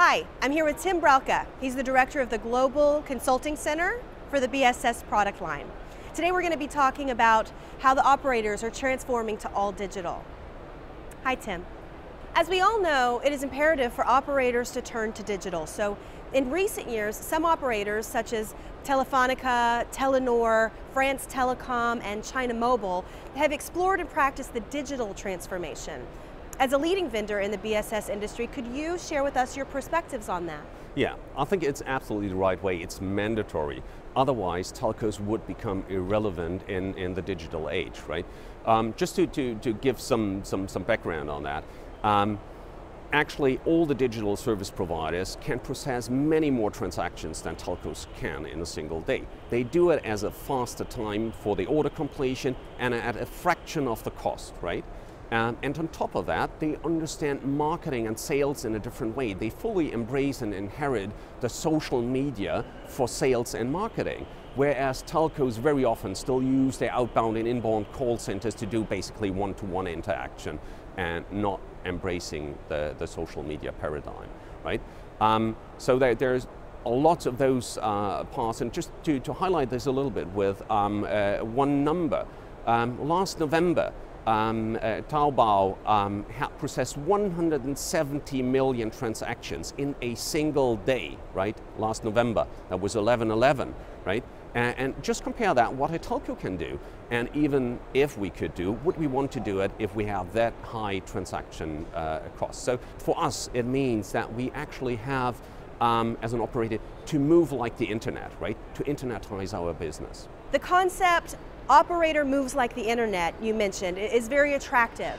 Hi, I'm here with Tim Bralka. He's the director of the Global Consulting Center for the BSS product line. Today we're going to be talking about how the operators are transforming to all digital. Hi, Tim. As we all know, it is imperative for operators to turn to digital. So in recent years, some operators such as Telefonica, Telenor, France Telecom, and China Mobile have explored and practiced the digital transformation. As a leading vendor in the BSS industry, could you share with us your perspectives on that? Yeah, I think it's absolutely the right way. It's mandatory. Otherwise, telcos would become irrelevant in, in the digital age, right? Um, just to, to, to give some, some, some background on that, um, actually all the digital service providers can process many more transactions than telcos can in a single day. They do it as a faster time for the order completion and at a fraction of the cost, right? Um, and on top of that, they understand marketing and sales in a different way. They fully embrace and inherit the social media for sales and marketing. Whereas telcos very often still use their outbound and inbound call centers to do basically one-to-one -one interaction and not embracing the, the social media paradigm, right? Um, so there, there's a lot of those uh, parts, and just to, to highlight this a little bit with um, uh, one number. Um, last November, um, uh, Taobao um, processed 170 million transactions in a single day, right? Last November, that was 11-11, right? And, and just compare that, what a telco can do, and even if we could do, would we want to do it if we have that high transaction uh, cost? So for us, it means that we actually have, um, as an operator, to move like the internet, right? To internetize our business. The concept operator moves like the internet, you mentioned, is very attractive.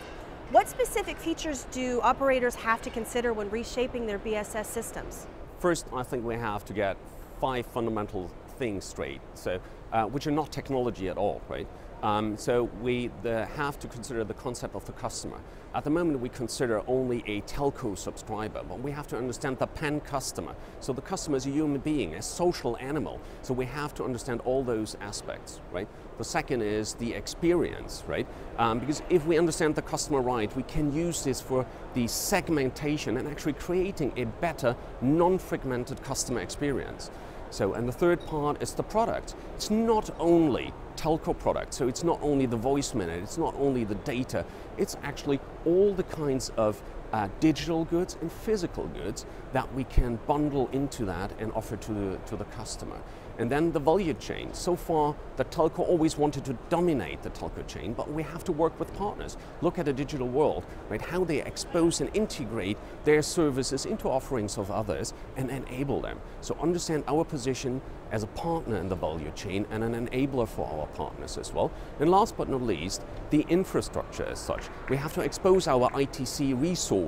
What specific features do operators have to consider when reshaping their BSS systems? First, I think we have to get five fundamental things straight, so, uh, which are not technology at all, right? Um, so we have to consider the concept of the customer. At the moment we consider only a telco subscriber, but we have to understand the pen customer. So the customer is a human being, a social animal. So we have to understand all those aspects, right? The second is the experience, right? Um, because if we understand the customer right, we can use this for the segmentation and actually creating a better, non-fragmented customer experience. So, and the third part is the product. It's not only telco product, so it's not only the voice minute, it's not only the data, it's actually all the kinds of uh, digital goods and physical goods that we can bundle into that and offer to the, to the customer. And then the value chain. So far, the telco always wanted to dominate the telco chain, but we have to work with partners. Look at the digital world, right? How they expose and integrate their services into offerings of others and enable them. So understand our position as a partner in the value chain and an enabler for our partners as well. And last but not least, the infrastructure as such. We have to expose our ITC resources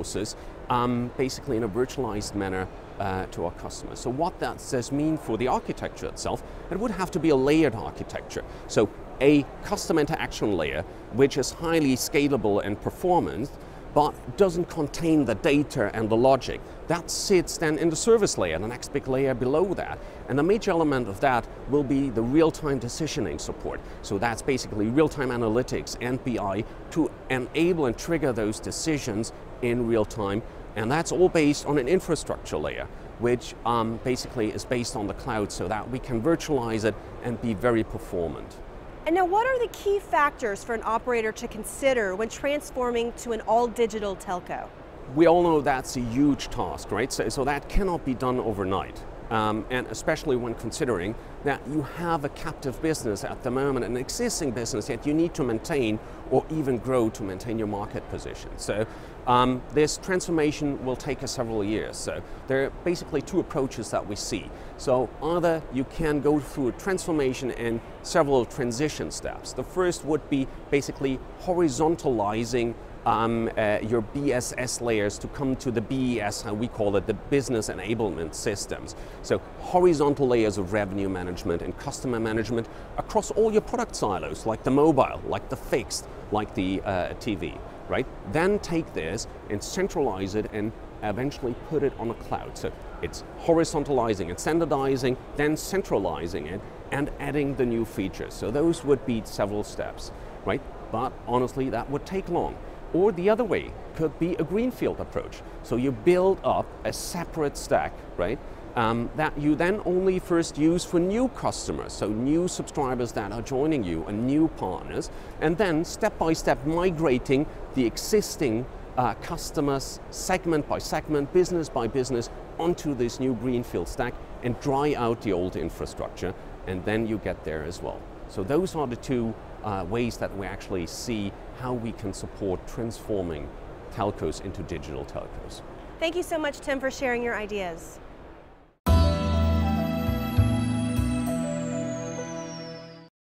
um, basically in a virtualized manner uh, to our customers. So what that does mean for the architecture itself, it would have to be a layered architecture. So a custom interaction layer, which is highly scalable and performant, but doesn't contain the data and the logic. That sits then in the service layer, the next big layer below that. And the major element of that will be the real-time decisioning support. So that's basically real-time analytics and BI to enable and trigger those decisions in real time. And that's all based on an infrastructure layer, which um, basically is based on the cloud so that we can virtualize it and be very performant. And now what are the key factors for an operator to consider when transforming to an all-digital telco? We all know that's a huge task, right? So, so that cannot be done overnight. Um, and especially when considering that you have a captive business at the moment, an existing business that you need to maintain or even grow to maintain your market position. So um, this transformation will take us several years. So there are basically two approaches that we see. So either you can go through a transformation and several transition steps. The first would be basically horizontalizing um, uh, your BSS layers to come to the BES, how we call it, the business enablement systems. So horizontal layers of revenue management and customer management across all your product silos, like the mobile, like the fixed, like the uh, TV, right? Then take this and centralize it and eventually put it on a cloud. So it's horizontalizing and standardizing, then centralizing it and adding the new features. So those would be several steps, right? But honestly, that would take long. Or the other way could be a greenfield approach. So you build up a separate stack, right? Um, that you then only first use for new customers, so new subscribers that are joining you and new partners, and then step by step migrating the existing uh, customers segment by segment, business by business, onto this new greenfield stack and dry out the old infrastructure, and then you get there as well. So those are the two uh, ways that we actually see how we can support transforming telcos into digital telcos. Thank you so much, Tim, for sharing your ideas.